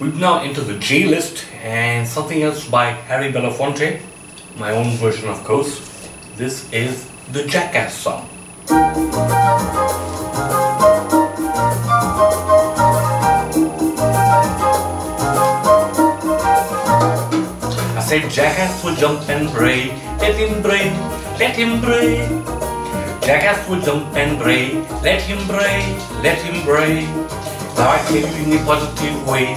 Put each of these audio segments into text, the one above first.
We've now entered the J list and something else by Harry Belafonte, my own version of course. This is the Jackass song. I said Jackass will jump and bray, let him bray, let him bray. Jackass will jump and bray, let him bray, let him bray. Now I tell you in a positive way,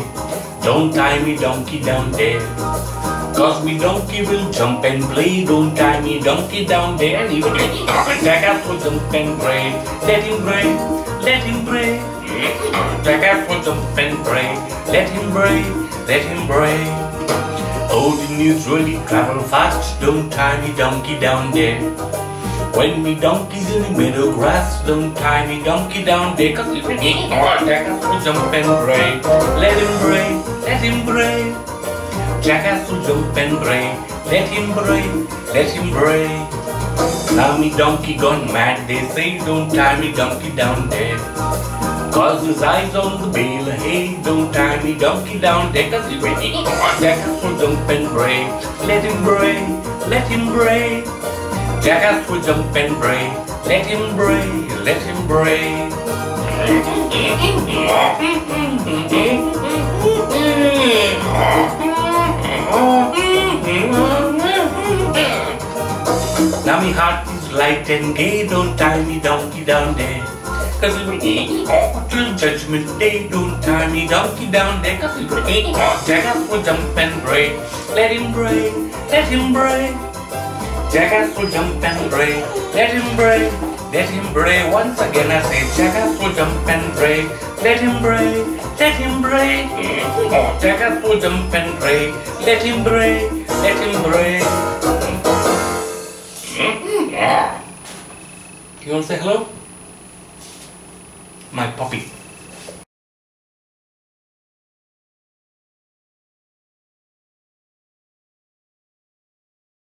don't tie me donkey down there. Cause me donkey will jump and play, don't tie me donkey down there. And Jackass will jump and bray, let him bray, let him bray. Jackass will jump and bray, let him bray, let him bray. Oh, the news really travel fast, don't tie me donkey down there. When me donkey's in the meadow grass, don't tie me donkey down there, cause if he Jackass will jump and bray, let him let him bray. Jackass will jump and bray, let him bray, let him bray. Now me donkey gone mad, they say don't tie me donkey down there. Cause his eyes on the bale hay, don't tie me donkey down there, cause he Jackass will jump and bray, let him bray, let him bray. Jackass will jump and bray, let him bray, let him bray. Now me heart is light and gay, don't tie me donkey down there. Cause it will eat till judgment day, don't tie me donkey down there. Cause it will eat Jackass will jump and break. let him break, let him bray. Jackass will jump and break, let him break. let him bray. Once again I say Jackass will jump and bray, let him bray, let him bray. Jackass will jump and bray, let him bray, let him bray. You wanna say hello? My puppy.